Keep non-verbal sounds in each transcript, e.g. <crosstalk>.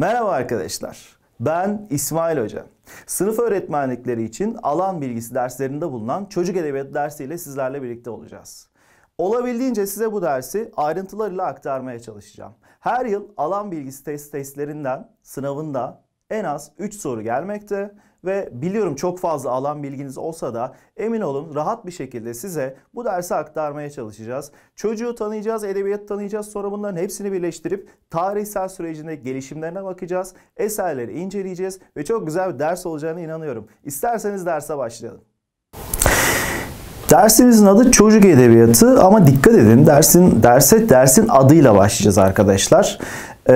Merhaba arkadaşlar. Ben İsmail Hoca. Sınıf öğretmenlikleri için alan bilgisi derslerinde bulunan çocuk edebiyatı dersiyle sizlerle birlikte olacağız. Olabildiğince size bu dersi ayrıntılarıyla aktarmaya çalışacağım. Her yıl alan bilgisi test testlerinden sınavında en az 3 soru gelmekte ve biliyorum çok fazla alan bilginiz olsa da emin olun rahat bir şekilde size bu dersi aktarmaya çalışacağız. Çocuğu tanıyacağız, edebiyat tanıyacağız. Sonra bunların hepsini birleştirip tarihsel sürecinde gelişimlerine bakacağız. Eserleri inceleyeceğiz ve çok güzel bir ders olacağına inanıyorum. İsterseniz derse başlayalım. Dersimizin adı çocuk edebiyatı ama dikkat edin dersin derse dersin adıyla başlayacağız arkadaşlar. Ee,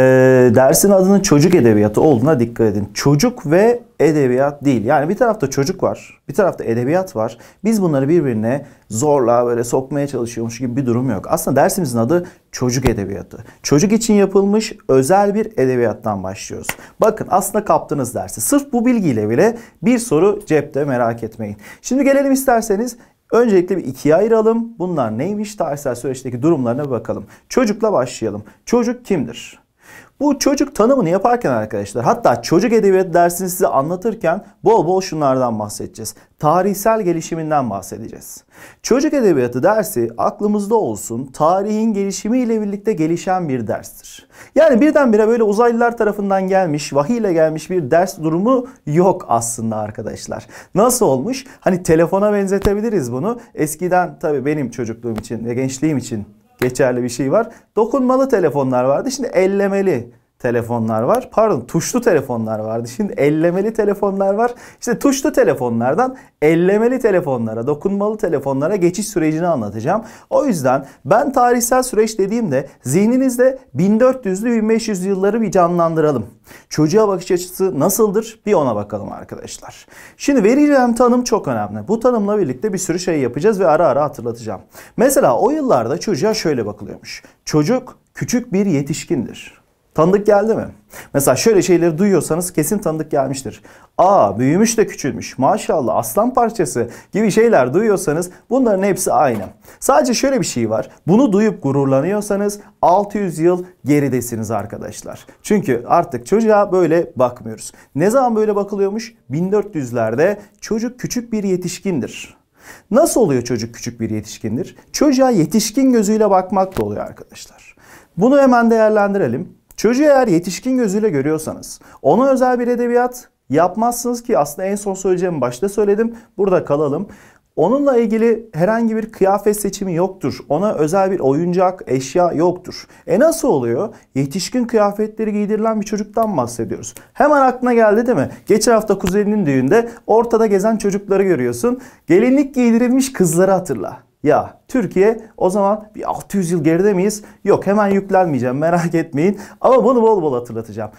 dersin adının çocuk edebiyatı olduğuna dikkat edin. Çocuk ve edebiyat değil. Yani bir tarafta çocuk var, bir tarafta edebiyat var. Biz bunları birbirine zorla böyle sokmaya çalışıyormuş gibi bir durum yok. Aslında dersimizin adı çocuk edebiyatı. Çocuk için yapılmış özel bir edebiyattan başlıyoruz. Bakın aslında kaptınız dersi. Sırf bu bilgiyle bile bir soru cepte merak etmeyin. Şimdi gelelim isterseniz Öncelikle bir ikiye ayıralım. Bunlar neymiş? Tarihsel süreçteki durumlarına bir bakalım. Çocukla başlayalım. Çocuk kimdir? Bu çocuk tanımını yaparken arkadaşlar hatta çocuk edebiyatı dersini size anlatırken bol bol şunlardan bahsedeceğiz. Tarihsel gelişiminden bahsedeceğiz. Çocuk edebiyatı dersi aklımızda olsun tarihin gelişimiyle birlikte gelişen bir derstir. Yani birdenbire böyle uzaylılar tarafından gelmiş, vahiy ile gelmiş bir ders durumu yok aslında arkadaşlar. Nasıl olmuş? Hani telefona benzetebiliriz bunu. Eskiden tabii benim çocukluğum için ve gençliğim için geçerli bir şey var. Dokunmalı telefonlar vardı. Şimdi ellemeli telefonlar var. Pardon tuşlu telefonlar vardı. Şimdi ellemeli telefonlar var. İşte tuşlu telefonlardan ellemeli telefonlara, dokunmalı telefonlara geçiş sürecini anlatacağım. O yüzden ben tarihsel süreç dediğimde zihninizde 1400'lü 1500 yılları bir canlandıralım. Çocuğa bakış açısı nasıldır? Bir ona bakalım arkadaşlar. Şimdi vereceğim tanım çok önemli. Bu tanımla birlikte bir sürü şey yapacağız ve ara ara hatırlatacağım. Mesela o yıllarda çocuğa şöyle bakılıyormuş. Çocuk küçük bir yetişkindir. Tanıdık geldi mi? Mesela şöyle şeyleri duyuyorsanız kesin tanıdık gelmiştir. Aa büyümüş de küçülmüş maşallah aslan parçası gibi şeyler duyuyorsanız bunların hepsi aynı. Sadece şöyle bir şey var. Bunu duyup gururlanıyorsanız 600 yıl geridesiniz arkadaşlar. Çünkü artık çocuğa böyle bakmıyoruz. Ne zaman böyle bakılıyormuş? 1400'lerde çocuk küçük bir yetişkindir. Nasıl oluyor çocuk küçük bir yetişkindir? Çocuğa yetişkin gözüyle bakmak da oluyor arkadaşlar. Bunu hemen değerlendirelim. Çocuğu eğer yetişkin gözüyle görüyorsanız ona özel bir edebiyat yapmazsınız ki aslında en son söyleyeceğimi başta söyledim. Burada kalalım. Onunla ilgili herhangi bir kıyafet seçimi yoktur. Ona özel bir oyuncak, eşya yoktur. E nasıl oluyor? Yetişkin kıyafetleri giydirilen bir çocuktan bahsediyoruz. Hemen aklına geldi değil mi? Geçen hafta kuzeninin düğünde ortada gezen çocukları görüyorsun. Gelinlik giydirilmiş kızları hatırla. Ya Türkiye o zaman bir 600 yıl geride miyiz? Yok hemen yüklenmeyeceğim merak <laughs> etmeyin. Ama bunu bol bol hatırlatacağım.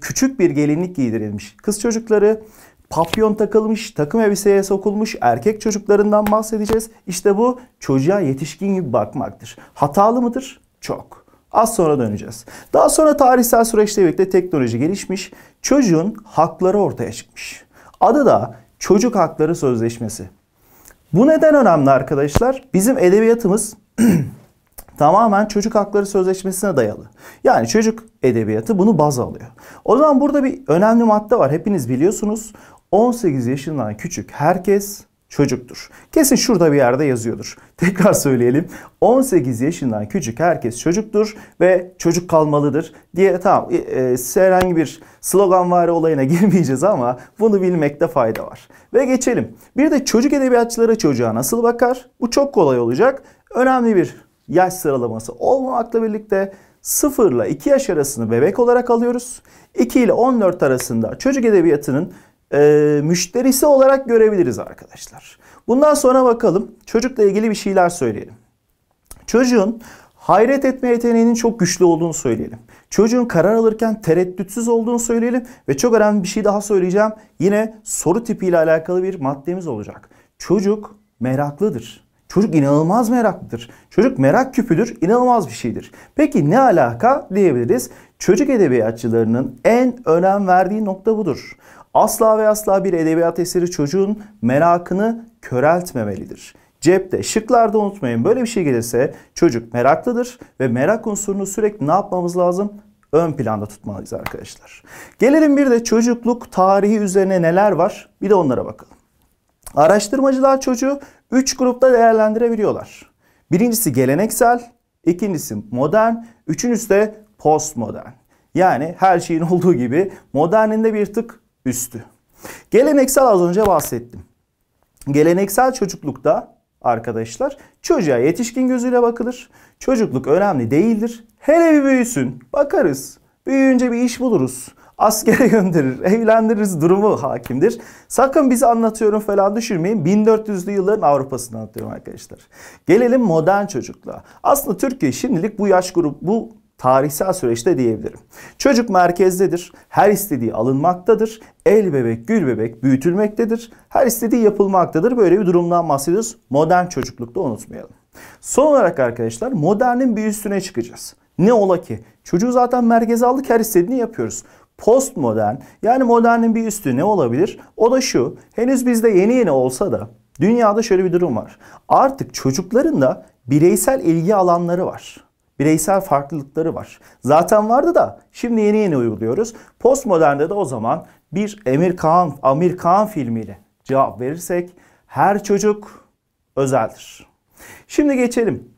Küçük bir gelinlik giydirilmiş. Kız çocukları papyon takılmış, takım elbiseye sokulmuş erkek çocuklarından bahsedeceğiz. İşte bu çocuğa yetişkin gibi bakmaktır. Hatalı mıdır? Çok. Az sonra döneceğiz. Daha sonra tarihsel süreçte birlikte teknoloji gelişmiş. Çocuğun hakları ortaya çıkmış. Adı da Çocuk Hakları Sözleşmesi. Bu neden önemli arkadaşlar? Bizim edebiyatımız <clears throat> tamamen çocuk hakları sözleşmesine dayalı. Yani çocuk edebiyatı bunu baz alıyor. O zaman burada bir önemli madde var. Hepiniz biliyorsunuz. 18 yaşından küçük herkes çocuktur. Kesin şurada bir yerde yazıyordur. <laughs> Tekrar söyleyelim. 18 yaşından küçük herkes çocuktur ve çocuk kalmalıdır diye tamam e, e, herhangi bir slogan var olayına <laughs> girmeyeceğiz ama bunu bilmekte fayda var. Ve geçelim. Bir de çocuk edebiyatçıları çocuğa nasıl bakar? Bu çok kolay olacak. Önemli bir yaş sıralaması olmamakla birlikte 0 ile 2 yaş arasını bebek olarak alıyoruz. 2 ile 14 arasında çocuk edebiyatının e, müşterisi olarak görebiliriz arkadaşlar. Bundan sonra bakalım çocukla ilgili bir şeyler söyleyelim. Çocuğun hayret etme yeteneğinin çok güçlü olduğunu söyleyelim. Çocuğun karar alırken tereddütsüz olduğunu söyleyelim ve çok önemli bir şey daha söyleyeceğim. Yine soru tipiyle alakalı bir maddemiz olacak. Çocuk meraklıdır. Çocuk inanılmaz meraklıdır. Çocuk merak küpüdür, inanılmaz bir şeydir. Peki ne alaka diyebiliriz? Çocuk edebiyatçılarının en önem verdiği nokta budur. Asla ve asla bir edebiyat eseri çocuğun merakını köreltmemelidir. Cepte, şıklarda unutmayın böyle bir şey gelirse çocuk meraklıdır ve merak unsurunu sürekli ne yapmamız lazım? ön planda tutmalıyız arkadaşlar. Gelelim bir de çocukluk tarihi üzerine neler var bir de onlara bakalım. Araştırmacılar çocuğu 3 grupta değerlendirebiliyorlar. Birincisi geleneksel, ikincisi modern, üçüncüsü de postmodern. Yani her şeyin <laughs> olduğu gibi moderninde bir tık üstü. Geleneksel az önce bahsettim. Geleneksel çocuklukta arkadaşlar çocuğa yetişkin gözüyle bakılır. Çocukluk önemli değildir. Hele bir büyüsün bakarız. Büyüyünce bir iş buluruz. Askere <laughs> gönderir, evlendiririz durumu hakimdir. Sakın bizi anlatıyorum falan düşünmeyin. 1400'lü yılların Avrupa'sını anlatıyorum arkadaşlar. Gelelim modern çocukluğa. Aslında Türkiye şimdilik bu yaş grubu, bu tarihsel süreçte diyebilirim. Çocuk merkezdedir. Her istediği alınmaktadır. El bebek, gül bebek büyütülmektedir. Her istediği yapılmaktadır. Böyle bir durumdan bahsediyoruz. Modern çocuklukta unutmayalım. Son olarak arkadaşlar modernin bir üstüne çıkacağız. Ne ola ki? Çocuğu zaten merkeze aldık her istediğini yapıyoruz. Postmodern yani modernin bir üstü ne olabilir? O da şu. Henüz bizde yeni yeni olsa da dünyada şöyle bir durum var. Artık çocukların da bireysel ilgi alanları var bireysel farklılıkları var. Zaten vardı da şimdi yeni yeni uyguluyoruz. Postmodernde de o zaman bir Emir Kağan, Amir Kağan filmiyle cevap verirsek her çocuk özeldir. Şimdi geçelim.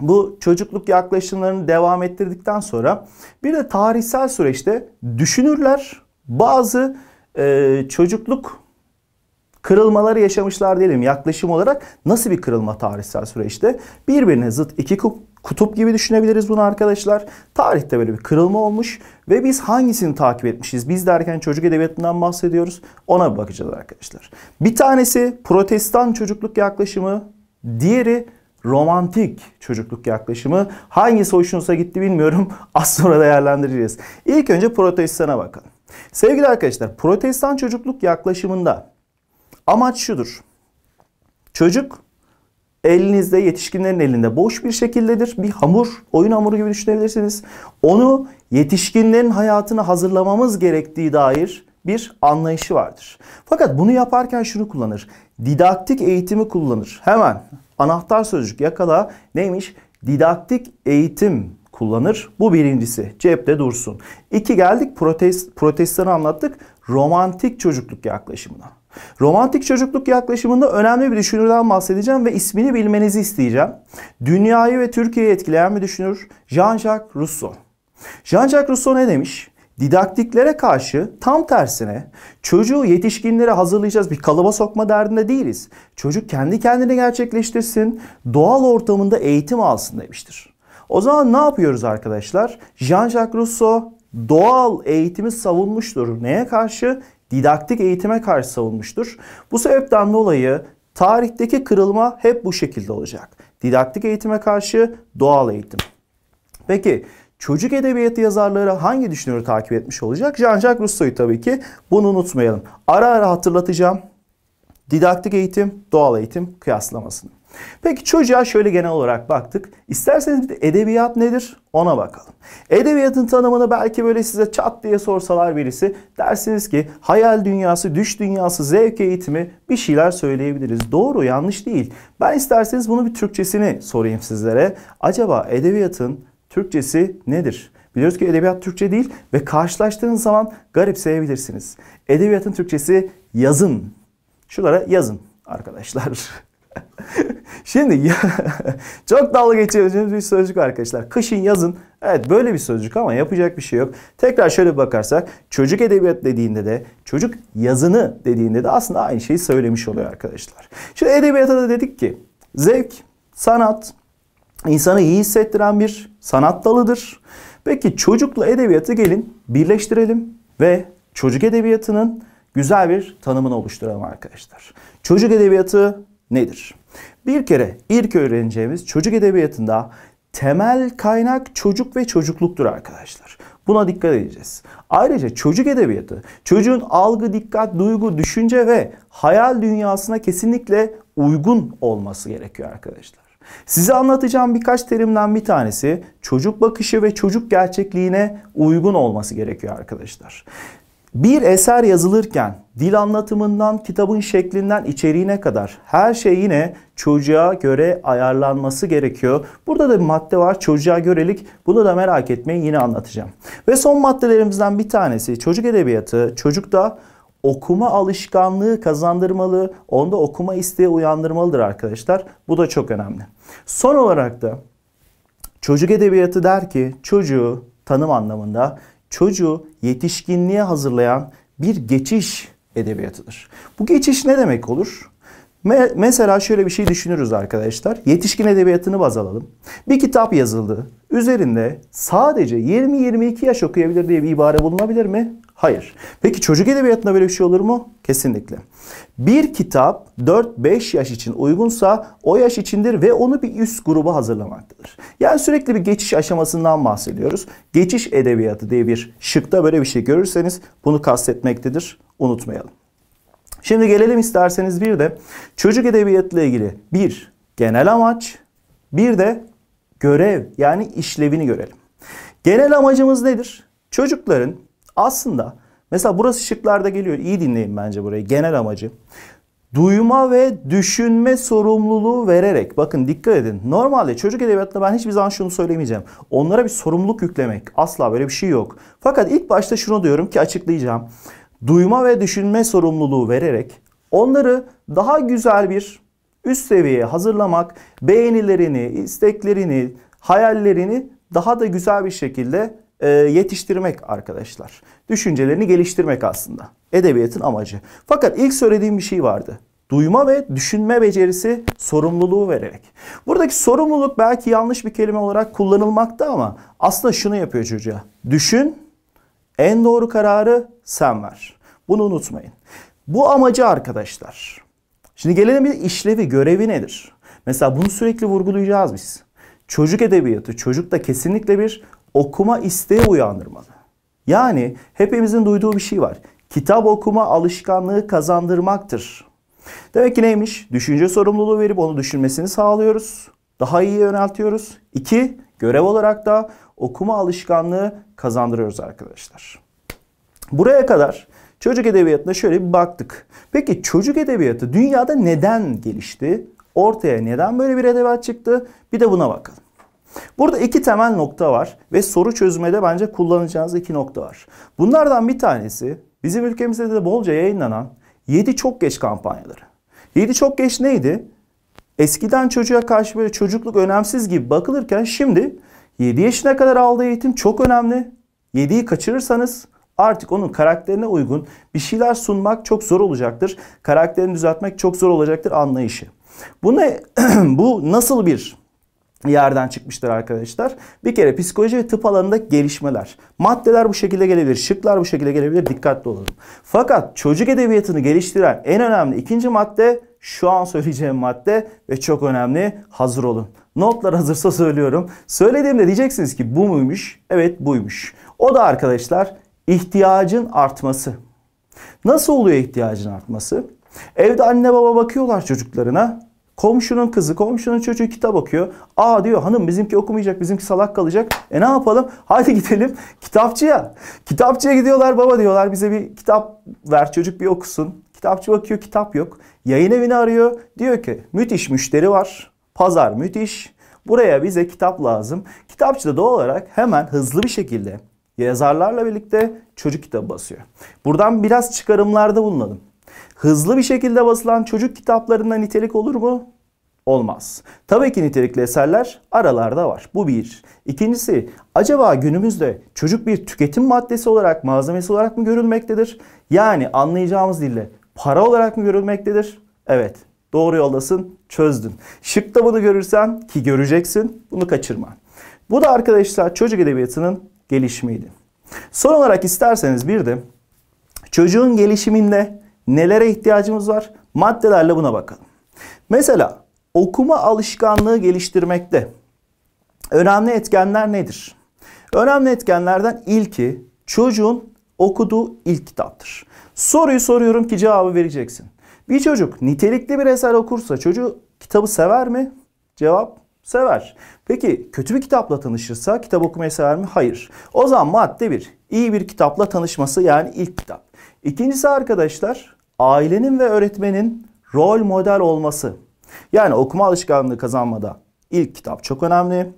Bu çocukluk yaklaşımlarını devam ettirdikten sonra bir de tarihsel süreçte düşünürler bazı e, çocukluk kırılmaları yaşamışlar diyelim yaklaşım olarak nasıl bir kırılma tarihsel süreçte birbirine zıt iki kutup gibi düşünebiliriz bunu arkadaşlar. Tarihte böyle bir kırılma olmuş ve biz hangisini takip etmişiz? Biz derken çocuk edebiyatından bahsediyoruz. Ona bakacağız arkadaşlar. Bir tanesi protestan çocukluk yaklaşımı, diğeri romantik çocukluk yaklaşımı. Hangisi hoşunuza gitti bilmiyorum. <laughs> Az sonra değerlendireceğiz. İlk önce protestana bakalım. Sevgili arkadaşlar, protestan çocukluk yaklaşımında amaç şudur. Çocuk elinizde yetişkinlerin elinde boş bir şekildedir. Bir hamur, oyun hamuru gibi düşünebilirsiniz. Onu yetişkinlerin hayatını hazırlamamız gerektiği dair bir anlayışı vardır. Fakat bunu yaparken şunu kullanır. Didaktik eğitimi kullanır. Hemen anahtar sözcük yakala neymiş? Didaktik eğitim kullanır. Bu birincisi. Cepte dursun. İki geldik protest, protestanı anlattık. Romantik çocukluk yaklaşımına. Romantik çocukluk yaklaşımında önemli bir düşünürden bahsedeceğim ve ismini bilmenizi isteyeceğim. Dünyayı ve Türkiye'yi etkileyen bir düşünür Jean-Jacques Rousseau. Jean-Jacques Rousseau ne demiş? Didaktiklere karşı tam tersine çocuğu yetişkinlere hazırlayacağız bir kalıba sokma derdinde değiliz. Çocuk kendi kendini gerçekleştirsin, doğal ortamında eğitim alsın demiştir. O zaman ne yapıyoruz arkadaşlar? Jean-Jacques Rousseau doğal eğitimi savunmuştur. Neye karşı? Didaktik eğitime karşı savunmuştur. Bu sebepten dolayı tarihteki kırılma hep bu şekilde olacak. Didaktik eğitime karşı doğal eğitim. Peki çocuk edebiyatı yazarları hangi düşünürü takip etmiş olacak? Jean-Jacques Rousseau'yu tabii ki. Bunu unutmayalım. Ara ara hatırlatacağım. Didaktik eğitim, doğal eğitim kıyaslamasını. Peki çocuğa şöyle genel olarak baktık. İsterseniz bir de edebiyat nedir ona bakalım. Edebiyatın tanımını belki böyle size çat diye sorsalar birisi dersiniz ki hayal dünyası, düş dünyası, zevk eğitimi bir şeyler söyleyebiliriz. Doğru yanlış değil. Ben isterseniz bunu bir Türkçesini sorayım sizlere. Acaba edebiyatın Türkçesi nedir? Biliyoruz ki edebiyat Türkçe değil ve karşılaştığınız zaman garipseyebilirsiniz. Edebiyatın Türkçesi yazın. Şuralara yazın arkadaşlar. <laughs> <laughs> Şimdi <laughs> çok dalga geçeceğimiz bir sözcük arkadaşlar. Kışın yazın evet böyle bir sözcük ama yapacak bir şey yok. Tekrar şöyle bakarsak çocuk edebiyat dediğinde de çocuk yazını dediğinde de aslında aynı şeyi söylemiş oluyor arkadaşlar. Şimdi edebiyata da dedik ki zevk, sanat, insanı iyi hissettiren bir sanat dalıdır. Peki çocukla edebiyatı gelin birleştirelim ve çocuk edebiyatının güzel bir tanımını oluşturalım arkadaşlar. Çocuk edebiyatı nedir? Bir kere ilk öğreneceğimiz çocuk edebiyatında temel kaynak çocuk ve çocukluktur arkadaşlar. Buna dikkat edeceğiz. Ayrıca çocuk edebiyatı çocuğun algı, dikkat, duygu, düşünce ve hayal dünyasına kesinlikle uygun olması gerekiyor arkadaşlar. Size anlatacağım birkaç terimden bir tanesi çocuk bakışı ve çocuk gerçekliğine uygun olması gerekiyor arkadaşlar. Bir eser yazılırken dil anlatımından, kitabın şeklinden, içeriğine kadar her şey yine çocuğa göre ayarlanması gerekiyor. Burada da bir madde var çocuğa görelik. Bunu da merak etmeyin yine anlatacağım. Ve son maddelerimizden bir tanesi çocuk edebiyatı çocukta okuma alışkanlığı kazandırmalı, onda okuma isteği uyandırmalıdır arkadaşlar. Bu da çok önemli. Son olarak da çocuk edebiyatı der ki çocuğu tanım anlamında çocuğu yetişkinliğe hazırlayan bir geçiş edebiyatıdır. Bu geçiş ne demek olur? Me- mesela şöyle bir şey düşünürüz arkadaşlar. Yetişkin edebiyatını baz alalım. Bir kitap yazıldı. Üzerinde sadece 20-22 yaş okuyabilir diye bir ibare bulunabilir mi? Hayır. Peki çocuk edebiyatında böyle bir şey olur mu? Kesinlikle. Bir kitap 4-5 yaş için uygunsa o yaş içindir ve onu bir üst gruba hazırlamaktadır. Yani sürekli bir geçiş aşamasından bahsediyoruz. Geçiş edebiyatı diye bir şıkta böyle bir şey görürseniz bunu kastetmektedir. Unutmayalım. Şimdi gelelim isterseniz bir de çocuk edebiyatı ile ilgili bir genel amaç bir de görev yani işlevini görelim. Genel amacımız nedir? Çocukların aslında mesela burası şıklarda geliyor. İyi dinleyin bence burayı. Genel amacı. Duyma ve düşünme sorumluluğu vererek. Bakın dikkat edin. Normalde çocuk edebiyatında ben hiçbir zaman şunu söylemeyeceğim. Onlara bir sorumluluk yüklemek. Asla böyle bir şey yok. Fakat ilk başta şunu diyorum ki açıklayacağım. Duyma ve düşünme sorumluluğu vererek onları daha güzel bir üst seviyeye hazırlamak, beğenilerini, isteklerini, hayallerini daha da güzel bir şekilde e, yetiştirmek arkadaşlar. Düşüncelerini geliştirmek aslında. Edebiyatın amacı. Fakat ilk söylediğim bir şey vardı. Duyma ve düşünme becerisi sorumluluğu vererek. Buradaki sorumluluk belki yanlış bir kelime olarak kullanılmakta ama aslında şunu yapıyor çocuğa. Düşün, en doğru kararı sen ver. Bunu unutmayın. Bu amacı arkadaşlar. Şimdi gelelim bir işlevi, görevi nedir? Mesela bunu sürekli vurgulayacağız biz. Çocuk edebiyatı çocukta kesinlikle bir okuma isteği uyandırmalı. Yani hepimizin duyduğu bir şey var. Kitap okuma alışkanlığı kazandırmaktır. Demek ki neymiş? Düşünce sorumluluğu verip onu düşünmesini sağlıyoruz. Daha iyi yöneltiyoruz. İki, görev olarak da okuma alışkanlığı kazandırıyoruz arkadaşlar. Buraya kadar çocuk edebiyatına şöyle bir baktık. Peki çocuk edebiyatı dünyada neden gelişti? Ortaya neden böyle bir edebiyat çıktı? Bir de buna bakalım. Burada iki temel nokta var ve soru çözmede bence kullanacağınız iki nokta var. Bunlardan bir tanesi bizim ülkemizde de bolca yayınlanan 7 çok geç kampanyaları. 7 çok geç neydi? Eskiden çocuğa karşı böyle çocukluk önemsiz gibi bakılırken şimdi 7 yaşına kadar aldığı eğitim çok önemli. 7'yi kaçırırsanız artık onun karakterine uygun bir şeyler sunmak çok zor olacaktır. Karakterini düzeltmek çok zor olacaktır anlayışı. Bu ne? <clears throat> bu nasıl bir yerden çıkmıştır arkadaşlar. Bir kere psikoloji ve tıp alanında gelişmeler. Maddeler bu şekilde gelebilir, şıklar bu şekilde gelebilir. Dikkatli olalım. Fakat çocuk edebiyatını geliştiren en önemli ikinci madde şu an söyleyeceğim madde ve çok önemli. Hazır olun. Notlar hazırsa <laughs> söylüyorum. Söylediğimde diyeceksiniz ki bu muymuş? Evet buymuş. O da arkadaşlar ihtiyacın artması. Nasıl oluyor ihtiyacın artması? Evde anne baba bakıyorlar çocuklarına. Komşunun kızı, komşunun çocuğu kitap okuyor. Aa diyor hanım bizimki okumayacak, bizimki salak kalacak. E ne yapalım? <laughs> Hadi gidelim kitapçıya. Kitapçıya gidiyorlar baba diyorlar bize bir kitap ver çocuk bir okusun. Kitapçı bakıyor kitap yok. Yayın evini arıyor. Diyor ki müthiş müşteri var. Pazar müthiş. Buraya bize kitap lazım. Kitapçı da doğal olarak hemen hızlı bir şekilde yazarlarla birlikte çocuk kitabı basıyor. Buradan biraz çıkarımlarda bulunalım. Hızlı bir şekilde basılan çocuk kitaplarında nitelik olur mu? Olmaz. Tabii ki nitelikli eserler aralarda var. Bu bir. İkincisi acaba günümüzde çocuk bir tüketim maddesi olarak, malzemesi olarak mı görülmektedir? Yani anlayacağımız dille para olarak mı görülmektedir? Evet. Doğru yoldasın. Çözdün. Şıkta bunu görürsen ki göreceksin bunu kaçırma. Bu da arkadaşlar çocuk edebiyatının gelişimiydi. Son olarak isterseniz bir de çocuğun gelişiminde nelere ihtiyacımız var? Maddelerle buna bakalım. Mesela okuma alışkanlığı geliştirmekte önemli etkenler nedir? Önemli etkenlerden ilki çocuğun okuduğu ilk kitaptır. Soruyu soruyorum ki cevabı vereceksin. Bir çocuk nitelikli bir eser okursa çocuğu kitabı sever mi? Cevap Sever. Peki kötü bir kitapla tanışırsa kitap okumayı sever mi? Hayır. O zaman madde bir. İyi bir kitapla tanışması yani ilk kitap. İkincisi arkadaşlar ailenin ve öğretmenin rol model olması. Yani okuma alışkanlığı kazanmada ilk kitap çok önemli.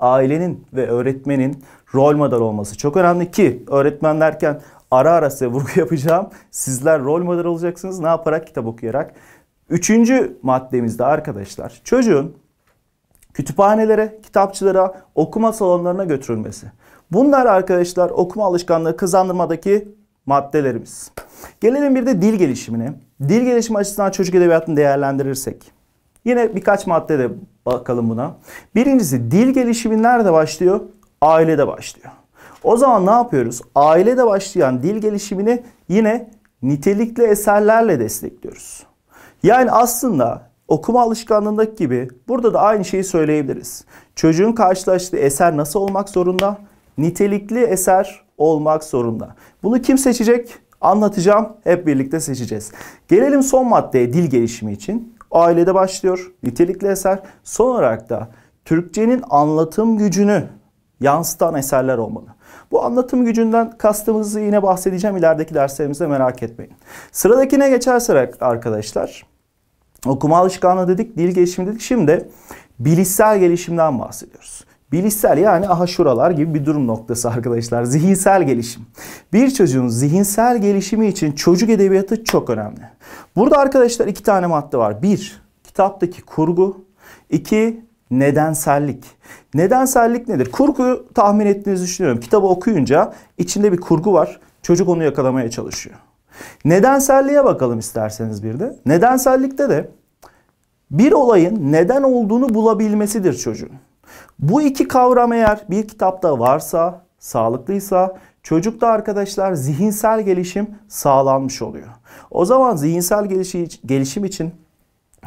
Ailenin ve öğretmenin rol model olması çok önemli ki öğretmen derken ara ara size vurgu <laughs> yapacağım. Sizler rol model olacaksınız. Ne yaparak? Kitap okuyarak. Üçüncü maddemizde arkadaşlar çocuğun kütüphanelere, kitapçılara, okuma salonlarına götürülmesi. Bunlar arkadaşlar okuma alışkanlığı kazandırmadaki maddelerimiz. Gelelim bir de dil gelişimine. Dil gelişimi açısından çocuk edebiyatını değerlendirirsek. Yine birkaç madde de bakalım buna. Birincisi dil gelişimi nerede başlıyor? Ailede başlıyor. O zaman ne yapıyoruz? Ailede başlayan dil gelişimini yine nitelikli eserlerle destekliyoruz. Yani aslında okuma alışkanlığındaki gibi burada da aynı şeyi söyleyebiliriz. Çocuğun karşılaştığı eser nasıl olmak zorunda? Nitelikli eser olmak zorunda. Bunu kim seçecek? Anlatacağım. Hep birlikte seçeceğiz. Gelelim son maddeye dil gelişimi için. Ailede başlıyor. Nitelikli eser. Son olarak da Türkçenin anlatım gücünü yansıtan eserler olmalı. Bu anlatım gücünden kastımızı yine bahsedeceğim ilerideki derslerimizde merak etmeyin. Sıradakine geçersek arkadaşlar okuma alışkanlığı dedik, dil gelişimi dedik. Şimdi bilişsel gelişimden bahsediyoruz. Bilişsel yani aha şuralar gibi bir durum noktası arkadaşlar. Zihinsel gelişim. Bir çocuğun zihinsel gelişimi için çocuk edebiyatı çok önemli. Burada arkadaşlar iki tane madde var. Bir, kitaptaki kurgu. İki, nedensellik. Nedensellik nedir? Kurguyu tahmin ettiğinizi düşünüyorum. Kitabı okuyunca içinde bir kurgu var. Çocuk onu yakalamaya çalışıyor. Nedenselliğe bakalım isterseniz bir de. Nedensellikte de bir olayın neden olduğunu bulabilmesidir çocuğun. Bu iki kavram eğer bir kitapta varsa, sağlıklıysa çocukta arkadaşlar zihinsel gelişim sağlanmış oluyor. O zaman zihinsel gelişim için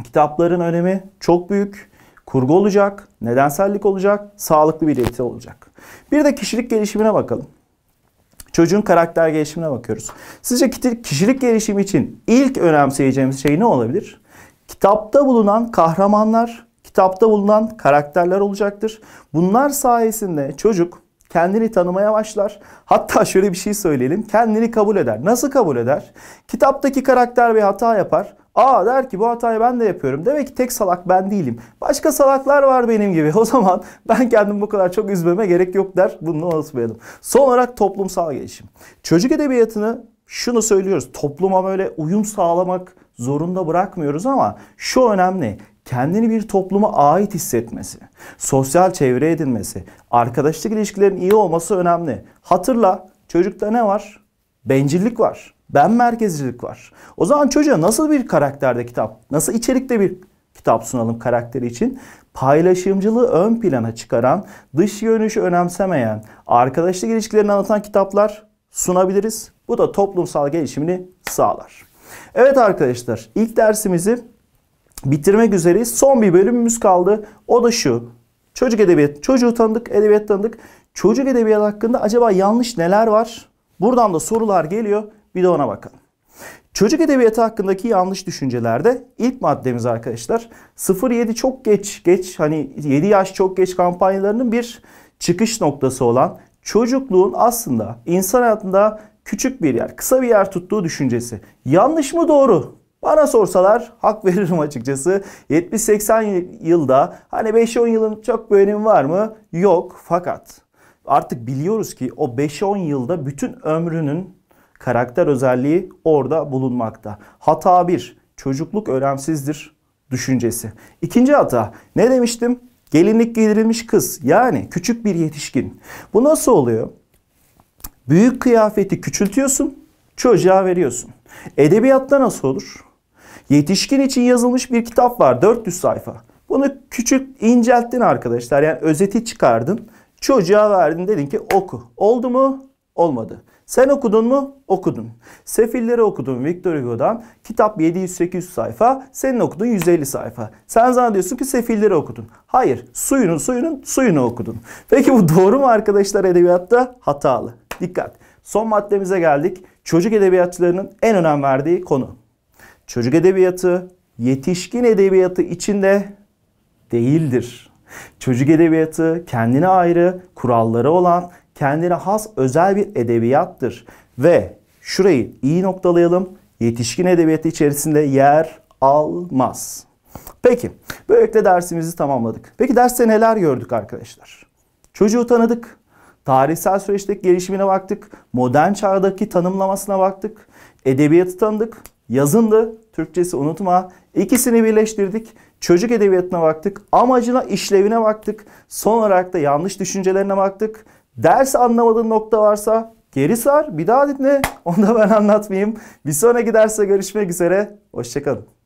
kitapların önemi çok büyük. Kurgu olacak, nedensellik olacak, sağlıklı bir iletişim olacak. Bir de kişilik gelişimine bakalım. Çocuğun karakter gelişimine bakıyoruz. Sizce kişilik gelişimi için ilk önemseyeceğimiz şey ne olabilir? Kitapta bulunan kahramanlar, kitapta bulunan karakterler olacaktır. Bunlar sayesinde çocuk kendini tanımaya başlar. Hatta şöyle bir şey söyleyelim. Kendini kabul eder. Nasıl kabul eder? Kitaptaki karakter bir hata yapar. Aa der ki bu hatayı ben de yapıyorum. Demek ki tek salak ben değilim. Başka salaklar var benim gibi. <laughs> O zaman ben kendimi bu kadar çok üzmeme gerek yok der. Bunu unutmayalım. Son olarak toplumsal gelişim. Çocuk edebiyatını şunu söylüyoruz. Topluma böyle uyum sağlamak zorunda bırakmıyoruz ama şu önemli kendini bir topluma ait hissetmesi, sosyal çevre edinmesi, arkadaşlık ilişkilerin iyi olması önemli. Hatırla çocukta ne var? Bencillik var. Ben merkezcilik var. O zaman çocuğa nasıl bir karakterde kitap, nasıl içerikte bir kitap sunalım karakteri için? Paylaşımcılığı ön plana çıkaran, dış görünüşü önemsemeyen, arkadaşlık ilişkilerini anlatan kitaplar sunabiliriz. Bu da toplumsal gelişimini sağlar. Evet arkadaşlar ilk dersimizi bitirmek üzereyiz. Son bir bölümümüz kaldı. O da şu. Çocuk edebiyatı. Çocuğu tanıdık, edebiyat tanıdık. Çocuk edebiyatı hakkında acaba yanlış neler var? Buradan da sorular geliyor. Bir de ona bakalım. Çocuk edebiyatı hakkındaki yanlış düşüncelerde ilk maddemiz arkadaşlar 0-7 çok geç geç hani 7 yaş çok geç kampanyalarının bir çıkış noktası olan çocukluğun aslında insan hayatında küçük bir yer, kısa bir yer tuttuğu düşüncesi. Yanlış mı doğru? Bana sorsalar hak <laughs> veririm açıkçası. 70-80 yılda hani 5-10 yılın çok bir önemi var mı? Yok. Fakat artık biliyoruz ki o 5-10 yılda bütün ömrünün karakter özelliği orada bulunmakta. Hata 1. Çocukluk önemsizdir düşüncesi. İkinci hata. Ne demiştim? Gelinlik giydirilmiş kız. Yani küçük bir yetişkin. Bu nasıl oluyor? Büyük kıyafeti küçültüyorsun, çocuğa veriyorsun. Edebiyatta nasıl olur? Yetişkin için yazılmış bir kitap var 400 sayfa. Bunu küçük incelttin arkadaşlar. Yani özeti çıkardın. Çocuğa verdin dedin ki oku. Oldu mu? Olmadı. Sen okudun mu? Okudun. Sefilleri okudun Victor Hugo'dan. Kitap 700-800 sayfa. Senin okudun 150 sayfa. Sen zannediyorsun ki Sefilleri okudun. Hayır. Suyunun suyunun suyunu okudun. Peki bu doğru mu arkadaşlar edebiyatta? Hatalı. Dikkat. Son maddemize geldik. Çocuk edebiyatçılarının en önem verdiği konu. Çocuk edebiyatı, yetişkin edebiyatı içinde değildir. Çocuk edebiyatı kendine ayrı kuralları olan, kendine has özel bir edebiyattır. Ve şurayı iyi noktalayalım. Yetişkin edebiyatı içerisinde yer almaz. Peki, böylelikle dersimizi tamamladık. Peki derste neler gördük arkadaşlar? Çocuğu tanıdık. Tarihsel süreçteki gelişimine baktık. Modern çağdaki tanımlamasına baktık. Edebiyatı tanıdık. Yazındı. Türkçesi unutma. İkisini birleştirdik. Çocuk edebiyatına baktık. Amacına, işlevine baktık. Son olarak da yanlış düşüncelerine baktık. Ders anlamadığın nokta varsa geri sar. Bir daha dinle. <laughs> Onu da ben anlatmayayım. Bir sonraki derste görüşmek üzere. Hoşçakalın.